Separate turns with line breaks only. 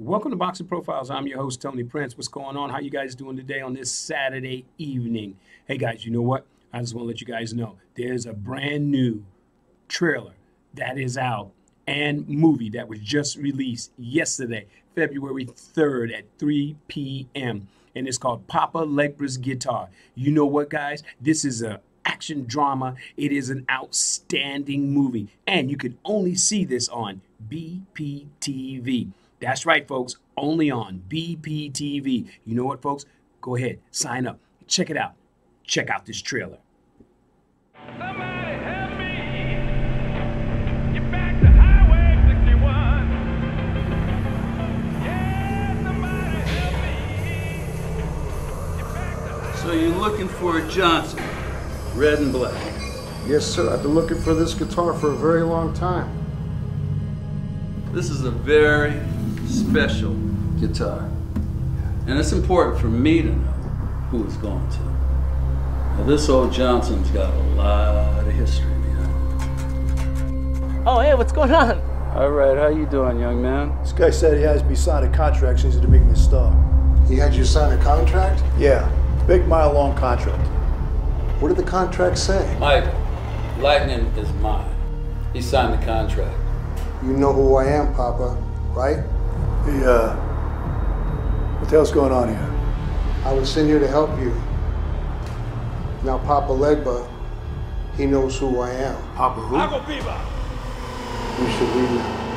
Welcome to Boxing Profiles. I'm your host, Tony Prince. What's going on? How you guys doing today on this Saturday evening? Hey guys, you know what? I just want to let you guys know there's a brand new trailer that is out and movie that was just released yesterday, February 3rd at 3 p.m. And it's called Papa Legba's Guitar. You know what, guys? This is a action drama. It is an outstanding movie. And you can only see this on BPTV. That's right, folks. Only on BPTV. You know what, folks? Go ahead, sign up, check it out. Check out this trailer.
Somebody help me get back to Highway 61. Yeah, somebody help me get back to Highway
So you're looking for a Johnson, red and black.
Yes, sir. I've been looking for this guitar for a very long time.
This is a very special guitar. And it's important for me to know who it's going to. Now, this old Johnson's got a lot of history behind it.
Oh, hey, what's going on?
All right, how you doing, young man?
This guy said he has me sign a contract so he's to make me a star.
He had you sign a contract?
Yeah, big mile long contract.
What did the contract say?
Michael, Lightning is mine. He signed the contract.
You know who I am, Papa, right?
He, uh, what the hell's going on here?
I was sent here to help you. Now, Papa Legba, he knows who I am.
Papa who?
Uncle
You should leave now.